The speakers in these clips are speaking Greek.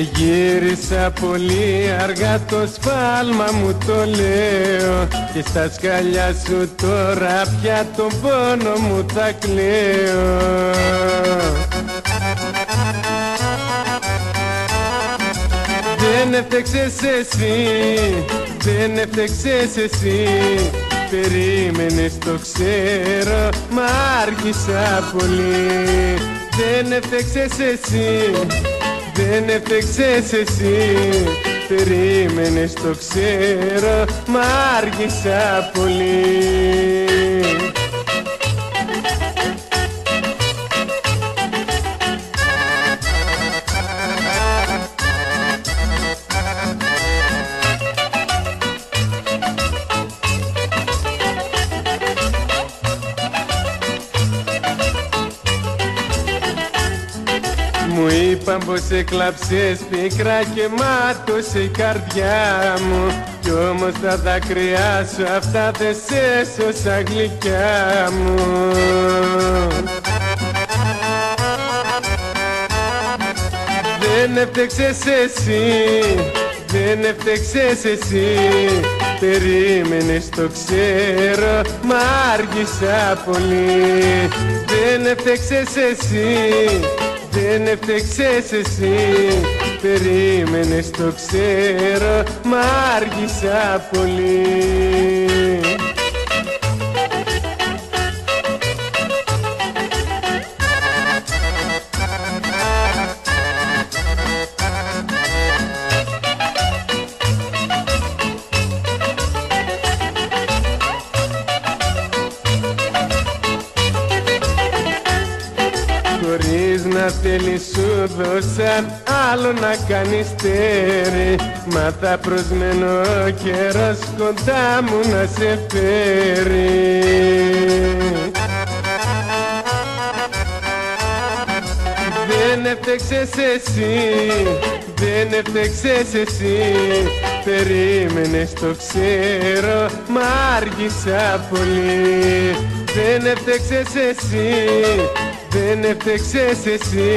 Γύρισα πολύ αργά το σφάλμα μου το λέω. Και στα σκαλιά σου τώρα πια τον πόνο μου θα κλαίω. Δεν έφτεξες εσύ, δεν έφτεξες εσύ. Περίμενες το ξέρω, μα άργησα πολύ. Δεν έφτεξες εσύ, δεν έφτεξες εσύ. Περίμενες το ξέρω, μα άργησα πολύ Μου είπαν πως έκλαψες πικρά και μάτωσε η καρδιά μου. Κι όμως τα δάκρυά σου αυτά δεν σε έσωσα γλυκιά μου. Δεν έφτεξες εσύ, δεν έφτεξες εσύ. Περίμενες το ξέρω, μα άργησα πολύ. Δεν έφτεξες εσύ, δεν έφτεξες εσύ Περίμενες το ξέρω Μα άργησα πολύ Χωρίς να θέλει σου δώσαν άλλο να κάνεις τέρι. Μα θα προσμένω ο καιρός κοντά μου να σε φέρει. Δεν έφτεξες εσύ, δεν έφτεξες εσύ. Περίμενες το ξέρω, μα άργησα πολύ. Δεν έφτεξες εσύ, δεν έφτεξες εσύ.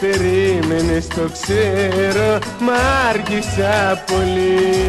Περίμενες το ξέρω, μα άργησα πολύ